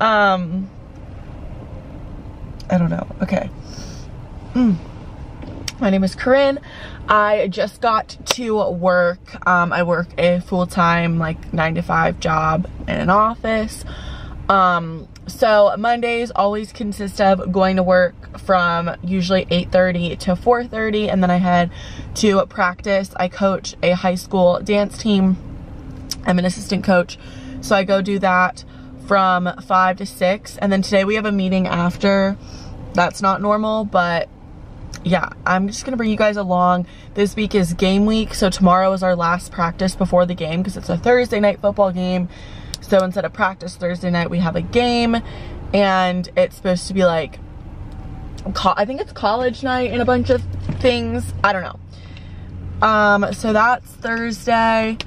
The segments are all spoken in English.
Um, I don't know. Okay. Mm. My name is Corinne. I just got to work. Um, I work a full-time, like, 9 to 5 job in an office. Um, so Mondays always consist of going to work from usually 8.30 to 4.30 and then I head to practice. I coach a high school dance team. I'm an assistant coach. So I go do that from 5 to 6 and then today we have a meeting after. That's not normal but yeah, I'm just gonna bring you guys along. This week is game week, so tomorrow is our last practice before the game because it's a Thursday night football game. So instead of practice Thursday night, we have a game and it's supposed to be like, I think it's college night and a bunch of things. I don't know. Um, so that's Thursday.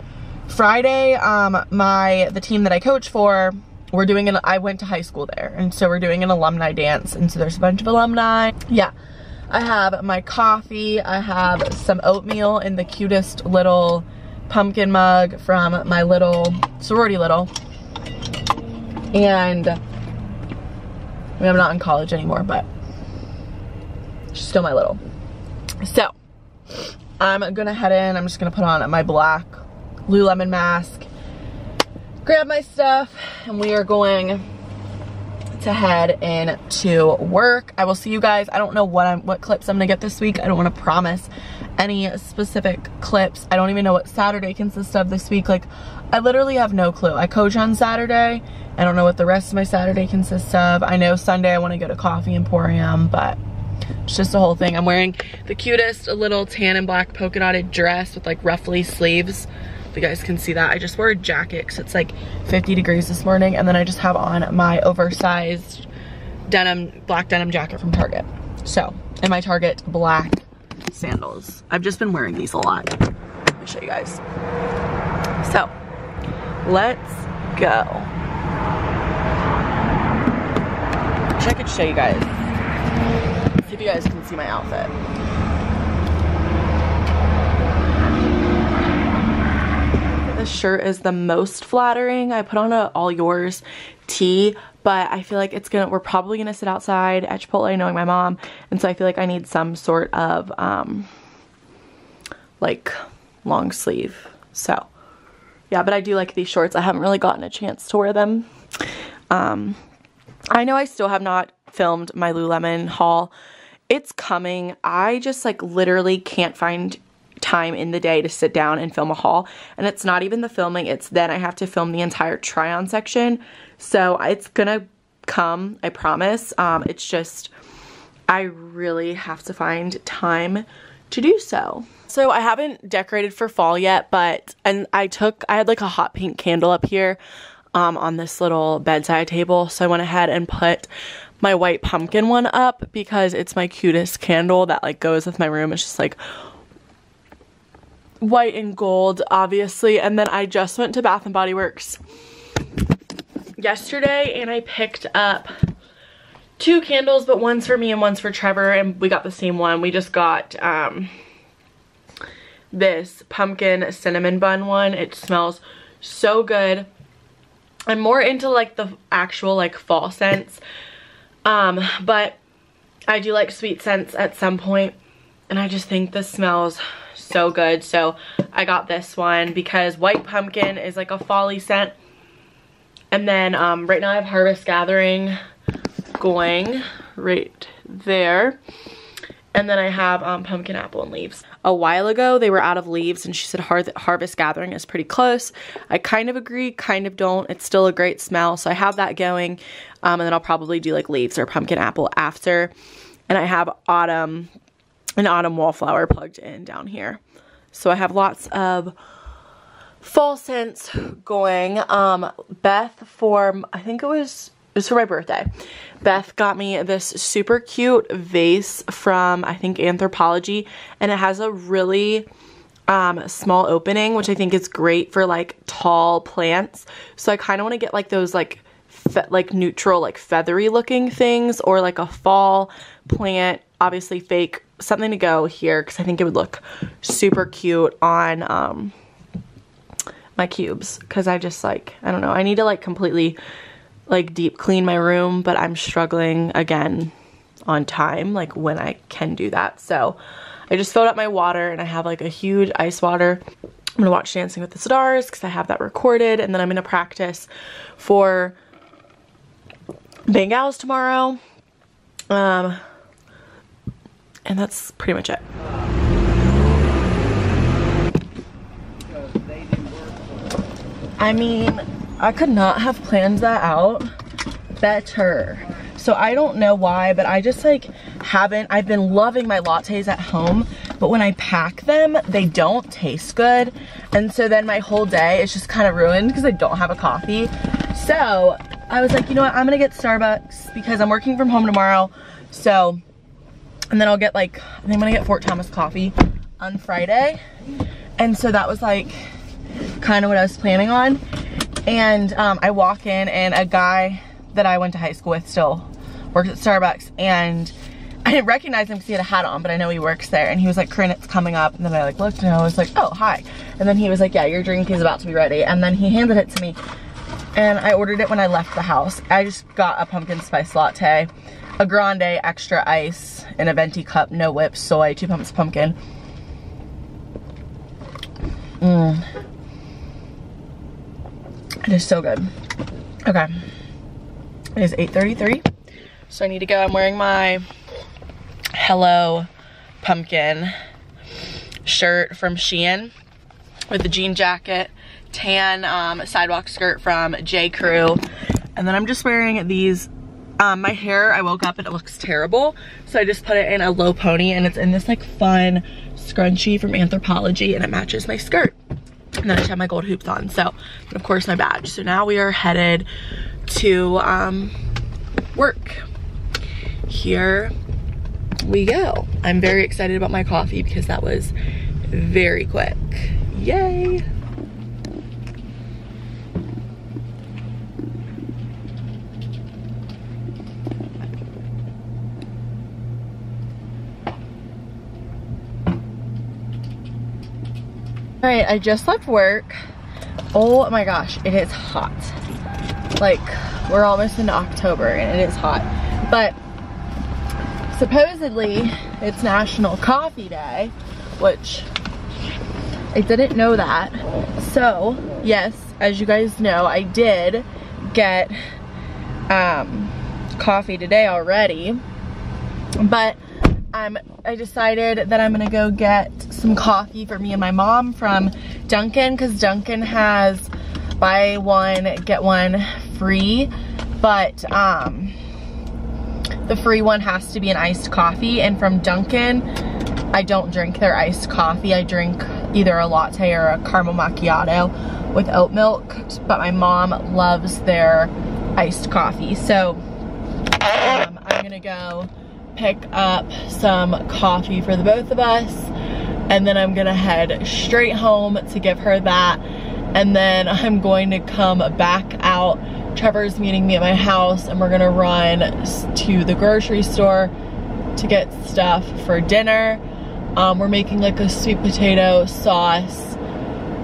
Friday, um, my, the team that I coach for, we're doing an, I went to high school there. And so we're doing an alumni dance. And so there's a bunch of alumni. Yeah. I have my coffee. I have some oatmeal in the cutest little pumpkin mug from my little sorority little. And I mean, I'm not in college anymore, but still my little. So I'm gonna head in. I'm just gonna put on my black Lululemon mask, grab my stuff, and we are going to head in to work. I will see you guys. I don't know what I'm what clips I'm gonna get this week. I don't want to promise any specific clips. I don't even know what Saturday consists of this week. Like I literally have no clue. I coach on Saturday. I don't know what the rest of my Saturday consists of. I know Sunday I want to go to Coffee Emporium, but it's just a whole thing. I'm wearing the cutest little tan and black polka dotted dress with like ruffly sleeves. If you guys can see that. I just wore a jacket because it's like 50 degrees this morning. And then I just have on my oversized denim, black denim jacket from Target. So, and my Target black sandals. I've just been wearing these a lot. Let me show you guys. So, let's go. Wish I could show you guys. See if you guys can see my outfit. This shirt is the most flattering. I put on a all yours tee, but I feel like it's gonna, we're probably gonna sit outside at Chipotle knowing my mom. And so I feel like I need some sort of, um, like long sleeve. So yeah, but I do like these shorts. I haven't really gotten a chance to wear them. Um, I know I still have not filmed my Lululemon haul. It's coming. I just like literally can't find time in the day to sit down and film a haul. And it's not even the filming, it's then I have to film the entire try on section. So it's gonna come, I promise. Um, it's just, I really have to find time to do so. So I haven't decorated for fall yet, but, and I took, I had like a hot pink candle up here um, on this little bedside table. So I went ahead and put my white pumpkin one up because it's my cutest candle that like goes with my room. It's just like white and gold, obviously. And then I just went to Bath & Body Works yesterday and I picked up two candles, but one's for me and one's for Trevor. And we got the same one. We just got um, this pumpkin cinnamon bun one. It smells so good. I'm more into like the actual like fall scents. Um, but I do like sweet scents at some point and I just think this smells so good. So I got this one because white pumpkin is like a folly scent. And then um, right now I have Harvest Gathering going right there. And then I have um, pumpkin apple and leaves. A while ago, they were out of leaves and she said Har Harvest Gathering is pretty close. I kind of agree, kind of don't. It's still a great smell. So I have that going. Um, and then I'll probably do like leaves or pumpkin apple after. And I have autumn an autumn wallflower plugged in down here. So I have lots of fall scents going. Um, Beth for, I think it was, it was for my birthday. Beth got me this super cute vase from, I think, Anthropologie. And it has a really um, small opening, which I think is great for like tall plants. So I kind of want to get like those like like neutral like feathery looking things or like a fall plant obviously fake something to go here because I think it would look super cute on um, my cubes because I just like, I don't know, I need to like completely like deep clean my room, but I'm struggling again on time, like when I can do that. So I just filled up my water and I have like a huge ice water. I'm gonna watch Dancing with the Stars because I have that recorded and then I'm gonna practice for Bengals tomorrow. Um, and that's pretty much it. I mean, I could not have planned that out better. So I don't know why, but I just like haven't, I've been loving my lattes at home, but when I pack them, they don't taste good. And so then my whole day is just kind of ruined because I don't have a coffee. So I was like, you know what, I'm gonna get Starbucks because I'm working from home tomorrow. So, and then I'll get like, I think I'm gonna get Fort Thomas coffee on Friday. And so that was like kind of what I was planning on. And um, I walk in and a guy that I went to high school with still works at Starbucks and I didn't recognize him because he had a hat on, but I know he works there. And he was like, Corinne, it's coming up. And then I like looked and I was like, oh, hi. And then he was like, yeah, your drink is about to be ready. And then he handed it to me and I ordered it when I left the house. I just got a pumpkin spice latte, a grande extra ice in a venti cup, no whip, soy, two pumps pumpkin. Mmm. It is so good. Okay. It is 8.33. So I need to go. I'm wearing my Hello Pumpkin shirt from Shein with the jean jacket, tan um, sidewalk skirt from J. Crew. And then I'm just wearing these um, my hair, I woke up and it looks terrible. So I just put it in a low pony and it's in this like fun scrunchie from Anthropologie and it matches my skirt. And then I have my gold hoops on. So, of course my badge. So now we are headed to um, work. Here we go. I'm very excited about my coffee because that was very quick. Yay. All right, I just left work. Oh my gosh, it is hot. Like, we're almost into October and it is hot. But supposedly it's National Coffee Day, which I didn't know that. So, yes, as you guys know, I did get um, coffee today already. But um, I decided that I'm gonna go get some coffee for me and my mom from Dunkin' because Dunkin' has buy one, get one free, but um, the free one has to be an iced coffee and from Dunkin', I don't drink their iced coffee. I drink either a latte or a caramel macchiato with oat milk, but my mom loves their iced coffee. So um, I'm gonna go pick up some coffee for the both of us and then I'm gonna head straight home to give her that and then I'm going to come back out. Trevor's meeting me at my house and we're gonna run to the grocery store to get stuff for dinner. Um, we're making like a sweet potato sauce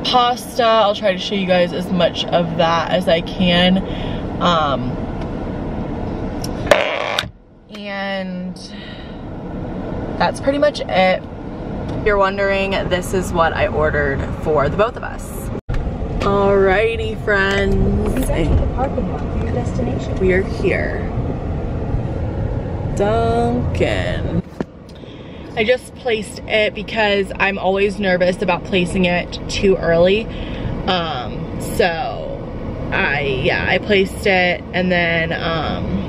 pasta. I'll try to show you guys as much of that as I can. Um, and that's pretty much it. If you're wondering, this is what I ordered for the both of us. Alrighty, friends. We are here. Dunkin'. I just placed it because I'm always nervous about placing it too early. Um, so I, yeah, I placed it and then, um,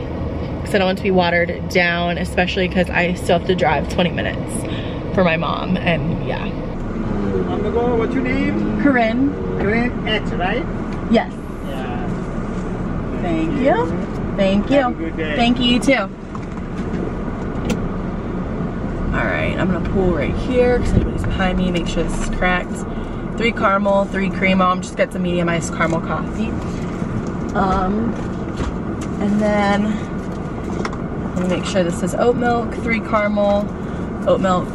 because I don't want to be watered down, especially because I still have to drive 20 minutes for my mom, and yeah. On the go, what's your name? Corinne. Corinne X, right? Yes. Yeah. Thank you. Thank you. Have a good day. Thank you, you too. All right, I'm gonna pull right here because anybody's behind me, make sure this is correct. Three caramel, three cream. Mom just get some medium iced caramel coffee. Um, and then let me make sure this is oat milk, three caramel, oat milk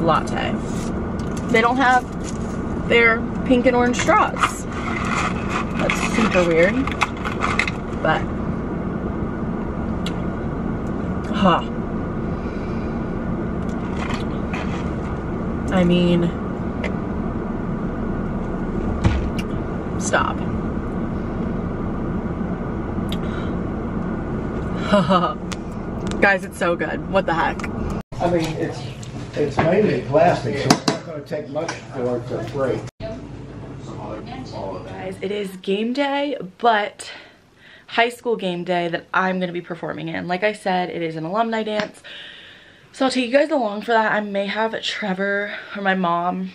latte. They don't have their pink and orange straws. That's super weird. But, huh. I mean, stop. Guys, it's so good. What the heck? I mean, it's, it's mainly plastic, so it's not gonna take much for it to break. Guys, it is game day, but high school game day that I'm gonna be performing in. Like I said, it is an alumni dance. So I'll take you guys along for that. I may have Trevor or my mom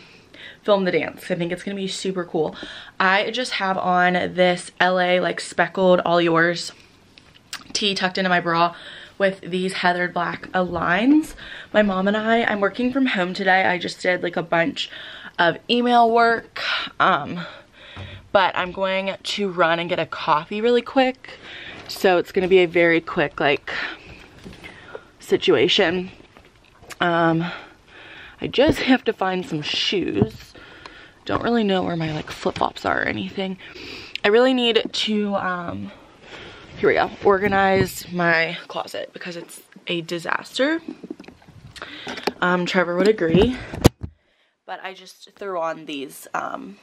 film the dance. I think it's gonna be super cool. I just have on this LA like speckled all yours tee tucked into my bra with these heathered black lines. My mom and I, I'm working from home today. I just did like a bunch of email work. Um, but I'm going to run and get a coffee really quick. So it's gonna be a very quick like situation. Um, I just have to find some shoes. Don't really know where my like flip-flops are or anything. I really need to um, here we go, organize my closet because it's a disaster. Um, Trevor would agree. But I just threw on these um,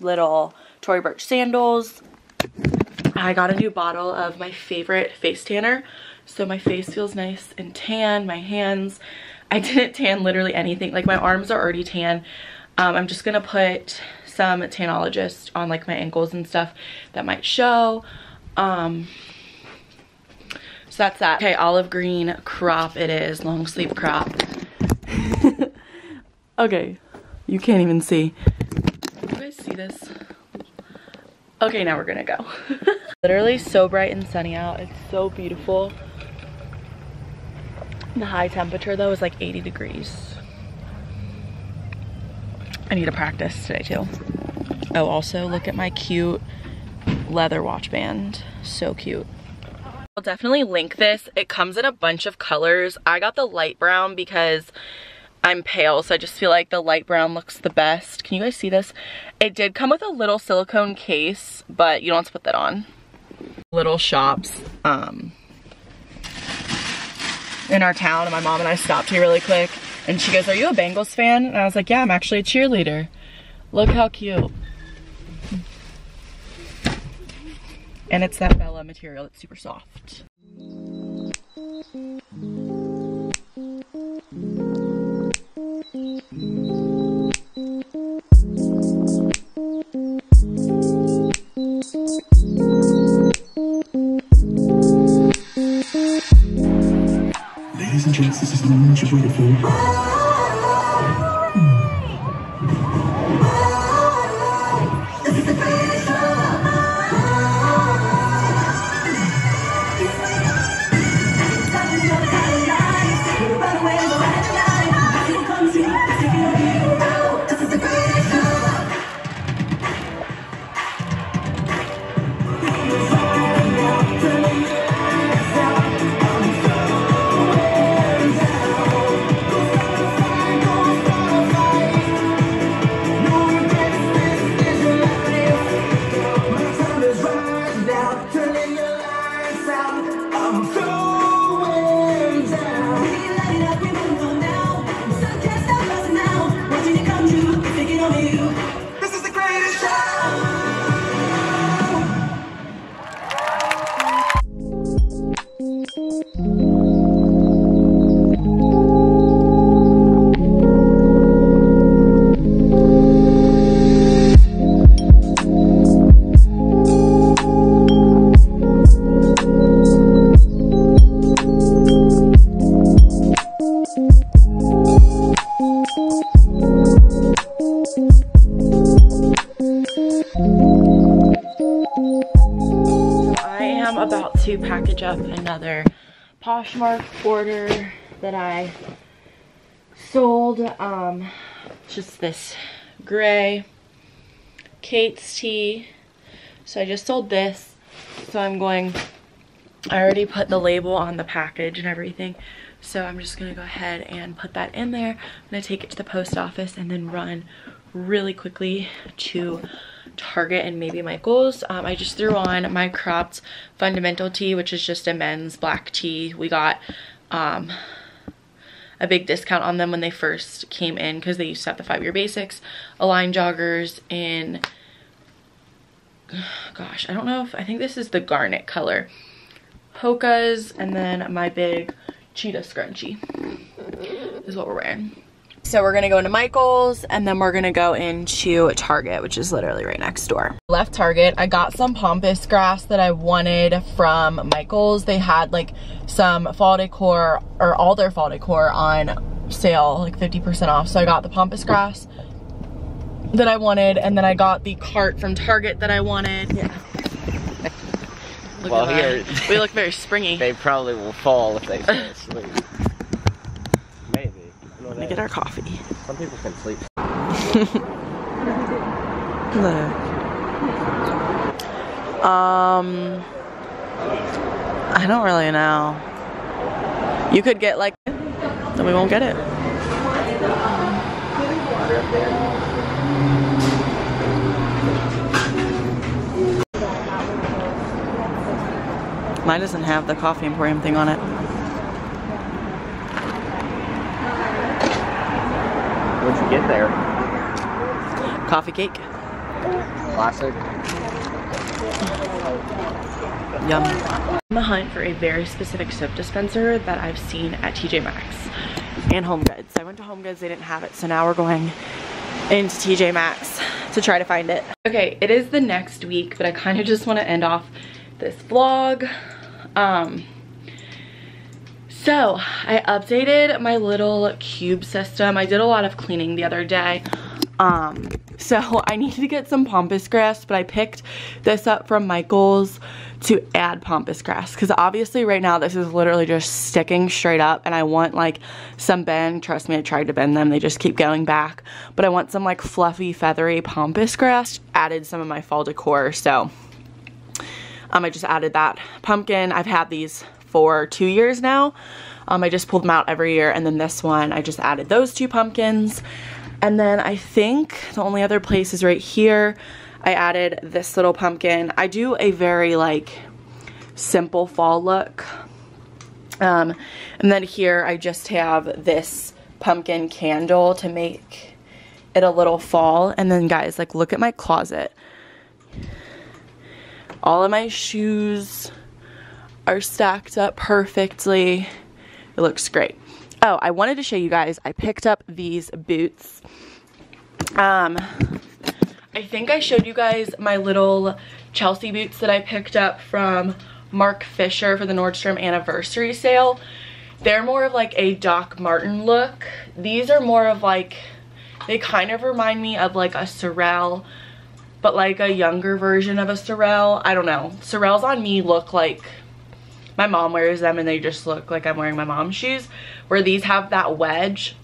little Tory Burch sandals. I got a new bottle of my favorite face tanner. So my face feels nice and tan, my hands. I didn't tan literally anything. Like my arms are already tan. Um, I'm just gonna put some Tanologist on like my ankles and stuff that might show. Um, so that's that. Okay, olive green crop it is, long sleeve crop. okay, you can't even see. you guys see this? Okay, now we're gonna go. Literally so bright and sunny out. It's so beautiful. The high temperature though is like 80 degrees. I need to practice today too. Oh, also look at my cute leather watch band. So cute. I'll definitely link this. It comes in a bunch of colors. I got the light brown because I'm pale, so I just feel like the light brown looks the best. Can you guys see this? It did come with a little silicone case, but you don't have to put that on. Little shops um, in our town, and my mom and I stopped here really quick, and she goes, are you a Bengals fan? And I was like, yeah, I'm actually a cheerleader. Look how cute. And it's that Bella material, it's super soft. Ladies and gents, this is the moment you've for. I'm package up another Poshmark order that I sold. Um, just this gray Kate's tee. So I just sold this. So I'm going, I already put the label on the package and everything. So I'm just gonna go ahead and put that in there. I'm gonna take it to the post office and then run really quickly to Target and maybe Michael's. Um, I just threw on my cropped fundamental tee, which is just a men's black tee. We got um, a big discount on them when they first came in because they used to have the five-year basics, Align joggers in, gosh, I don't know if, I think this is the garnet color. Hoka's and then my big cheetah scrunchie is what we're wearing. So we're gonna go into Michael's and then we're gonna go into Target, which is literally right next door. Left Target, I got some pampas grass that I wanted from Michael's. They had like some fall decor or all their fall decor on sale, like 50% off. So I got the pampas grass that I wanted and then I got the cart from Target that I wanted. Yeah. Look Well, at here- we look very springy. They probably will fall if they fall asleep. Maybe. I don't Let me get our coffee. Some people can sleep. Um, I don't really know. You could get like, then we won't get it. Mine doesn't have the coffee emporium thing on it. What'd you get there? Coffee cake. Classic. Yum. I'm on the hunt for a very specific soap dispenser that I've seen at TJ Maxx and Home Goods. I went to Home Goods, they didn't have it, so now we're going into TJ Maxx to try to find it. Okay, it is the next week, but I kind of just want to end off this vlog. Um, so I updated my little cube system. I did a lot of cleaning the other day. Um, so I needed to get some pampas grass, but I picked this up from Michael's to add pampas grass because obviously right now this is literally just sticking straight up and I want like some bend. Trust me, I tried to bend them. They just keep going back. But I want some like fluffy, feathery pampas grass. Added some of my fall decor. So um, I just added that pumpkin. I've had these for two years now. Um, I just pulled them out every year. And then this one, I just added those two pumpkins. And then I think the only other place is right here. I added this little pumpkin. I do a very like simple fall look. Um, and then here I just have this pumpkin candle to make it a little fall. And then guys, like look at my closet. All of my shoes are stacked up perfectly. It looks great. Oh, I wanted to show you guys, I picked up these boots. Um, I think I showed you guys my little Chelsea boots that I picked up from Marc Fisher for the Nordstrom anniversary sale. They're more of like a Doc Martin look. These are more of like, they kind of remind me of like a Sorel, but like a younger version of a Sorel. I don't know. Sorels on me look like my mom wears them and they just look like I'm wearing my mom's shoes. Where these have that wedge.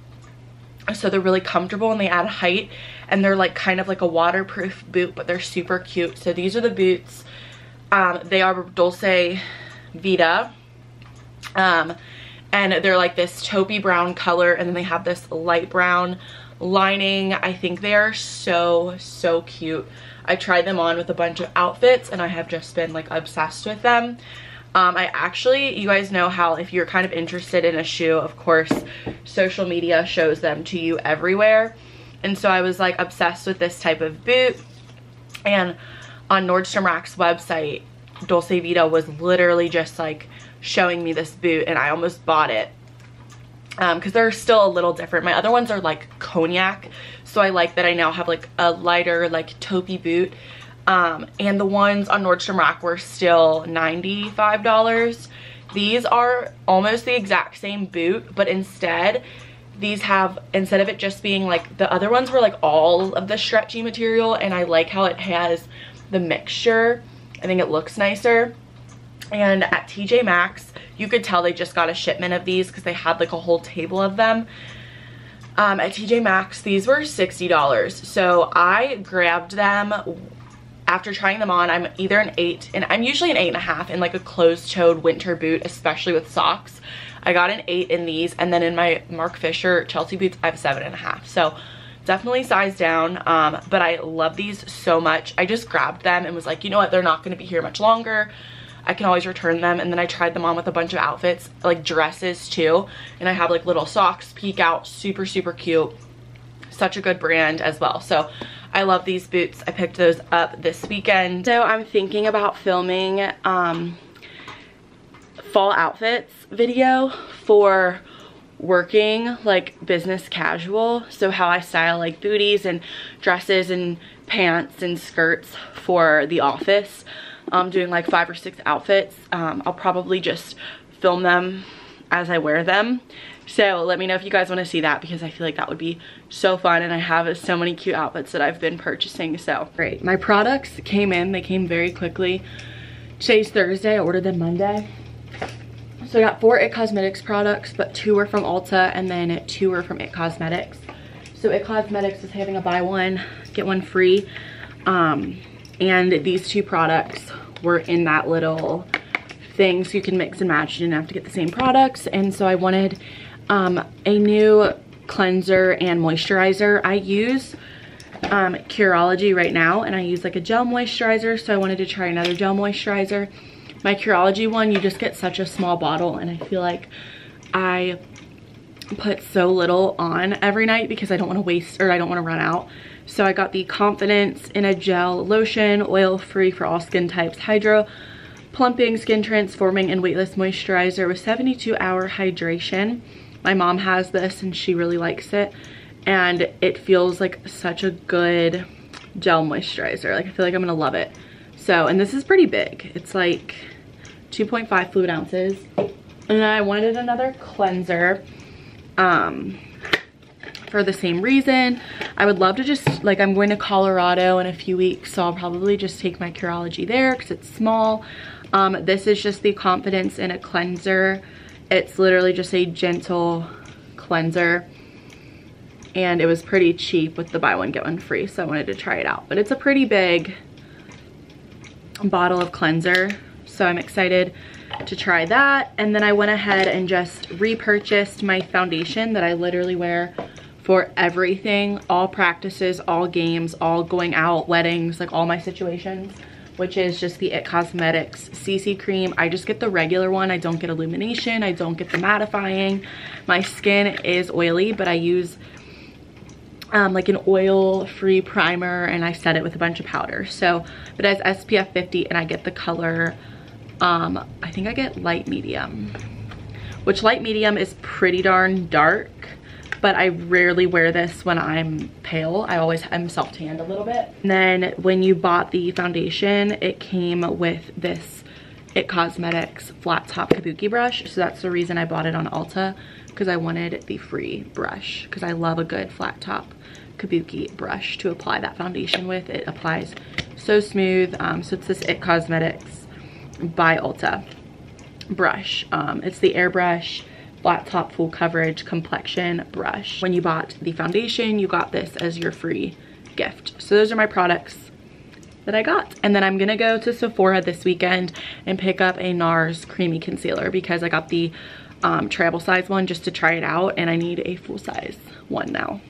So they're really comfortable and they add height. And they're like kind of like a waterproof boot, but they're super cute. So these are the boots. Um, they are Dolce Vita. Um, and they're like this taupey brown color and then they have this light brown lining. I think they are so, so cute. I tried them on with a bunch of outfits and I have just been like obsessed with them. Um, I actually, you guys know how if you're kind of interested in a shoe, of course, social media shows them to you everywhere. And so I was like obsessed with this type of boot. And on Nordstrom Rack's website, Dolce Vita was literally just like showing me this boot and I almost bought it. Um, cause they're still a little different. My other ones are like cognac. So I like that I now have like a lighter like taupey boot. Um, and the ones on Nordstrom Rack were still $95. These are almost the exact same boot, but instead these have, instead of it just being like, the other ones were like all of the stretchy material and I like how it has the mixture. I think it looks nicer. And at TJ Maxx, you could tell they just got a shipment of these because they had like a whole table of them. Um, at TJ Maxx, these were $60. So I grabbed them after trying them on. I'm either an eight, and I'm usually an eight and a half in like a closed-toed winter boot, especially with socks. I got an eight in these, and then in my Marc Fisher Chelsea boots, I have seven and a half. So definitely size down um, but I love these so much I just grabbed them and was like you know what they're not going to be here much longer I can always return them and then I tried them on with a bunch of outfits like dresses too and I have like little socks peek out super super cute such a good brand as well so I love these boots. I picked those up this weekend. So I'm thinking about filming um, fall outfits video for working like business casual. So how I style like booties and dresses and pants and skirts for the office. Um, doing like five or six outfits. Um, I'll probably just film them as I wear them so let me know if you guys want to see that because I feel like that would be so fun and I have so many cute outfits that I've been purchasing so great my products came in they came very quickly today's Thursday I ordered them Monday so I got four IT Cosmetics products, but two were from Ulta and then two were from IT Cosmetics. So IT Cosmetics is having a buy one, get one free. Um, and these two products were in that little thing so you can mix and match. You didn't have to get the same products. And so I wanted um, a new cleanser and moisturizer. I use um, Curology right now and I use like a gel moisturizer. So I wanted to try another gel moisturizer my Curology one, you just get such a small bottle and I feel like I put so little on every night because I don't want to waste or I don't want to run out. So I got the Confidence in a Gel Lotion, oil-free for all skin types, hydro plumping, skin transforming, and weightless moisturizer with 72 hour hydration. My mom has this and she really likes it. And it feels like such a good gel moisturizer. Like I feel like I'm gonna love it. So, and this is pretty big. It's like 2.5 fluid ounces. And then I wanted another cleanser um, for the same reason. I would love to just, like I'm going to Colorado in a few weeks, so I'll probably just take my Curology there because it's small. Um, this is just the Confidence in a Cleanser. It's literally just a gentle cleanser. And it was pretty cheap with the buy one get one free so I wanted to try it out. But it's a pretty big bottle of cleanser so I'm excited to try that. And then I went ahead and just repurchased my foundation that I literally wear for everything, all practices, all games, all going out, weddings, like all my situations, which is just the IT Cosmetics CC cream. I just get the regular one. I don't get illumination. I don't get the mattifying. My skin is oily, but I use um, like an oil-free primer and I set it with a bunch of powder. So it has SPF 50 and I get the color um, I think I get light medium, which light medium is pretty darn dark, but I rarely wear this when I'm pale. I always am self-tanned a little bit. And then when you bought the foundation, it came with this IT Cosmetics flat top kabuki brush. So that's the reason I bought it on Ulta because I wanted the free brush because I love a good flat top kabuki brush to apply that foundation with. It applies so smooth. Um, so it's this IT Cosmetics by Ulta brush. Um, it's the airbrush flat top full coverage complexion brush. When you bought the foundation, you got this as your free gift. So those are my products that I got. And then I'm gonna go to Sephora this weekend and pick up a NARS creamy concealer because I got the um, travel size one just to try it out and I need a full size one now.